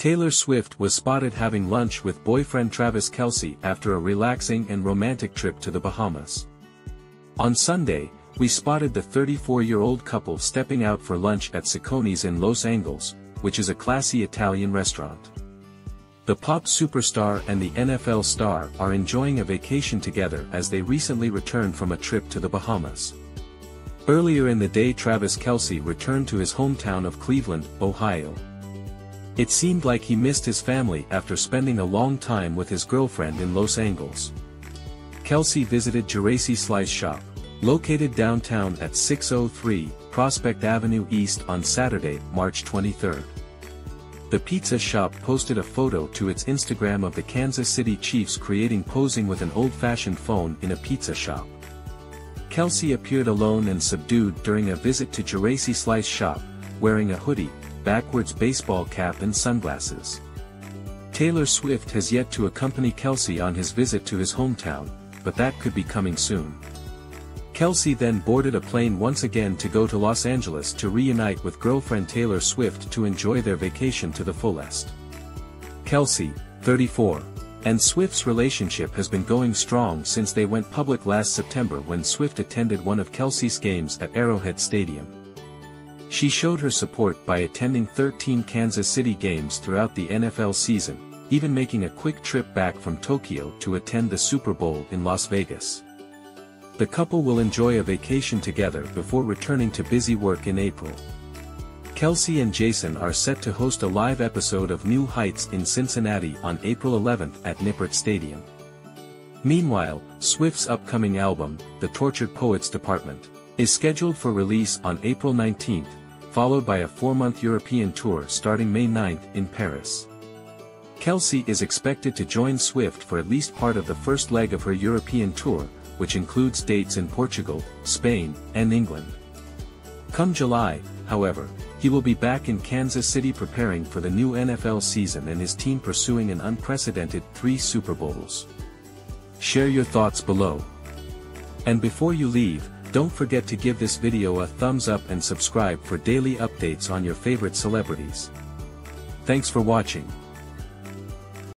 Taylor Swift was spotted having lunch with boyfriend Travis Kelce after a relaxing and romantic trip to the Bahamas. On Sunday, we spotted the 34-year-old couple stepping out for lunch at Cecconi's in Los Angeles, which is a classy Italian restaurant. The pop superstar and the NFL star are enjoying a vacation together as they recently returned from a trip to the Bahamas. Earlier in the day Travis Kelce returned to his hometown of Cleveland, Ohio. It seemed like he missed his family after spending a long time with his girlfriend in Los Angeles. Kelce visited Geraci Slice Shop, located downtown at 603 Prospect Avenue East on Saturday, March 23. The pizza shop posted a photo to its Instagram of the Kansas City Chiefs creating posing with an old-fashioned phone in a pizza shop. Kelce appeared alone and subdued during a visit to Geraci Slice Shop, wearing a hoodie, backwards baseball cap and sunglasses. Taylor Swift has yet to accompany Kelce on his visit to his hometown, but that could be coming soon. Kelce then boarded a plane once again to go to Los Angeles to reunite with girlfriend Taylor Swift to enjoy their vacation to the fullest. Kelce, 34, and Swift's relationship has been going strong since they went public last September when Swift attended one of Kelce's games at Arrowhead Stadium. She showed her support by attending 13 Kansas City games throughout the NFL season, even making a quick trip back from Tokyo to attend the Super Bowl in Las Vegas. The couple will enjoy a vacation together before returning to busy work in April. Kelce and Jason are set to host a live episode of New Heights in Cincinnati on April 11 at Nippert Stadium. Meanwhile, Swift's upcoming album, The Tortured Poets Department, is scheduled for release on April 19, followed by a four-month European tour starting May 9 in Paris. Kelce is expected to join Swift for at least part of the first leg of her European tour, which includes dates in Portugal, Spain, and England. Come July, however, he will be back in Kansas City preparing for the new NFL season and his team pursuing an unprecedented three Super Bowls. Share your thoughts below. And before you leave, don't forget to give this video a thumbs up and subscribe for daily updates on your favorite celebrities. Thanks for watching.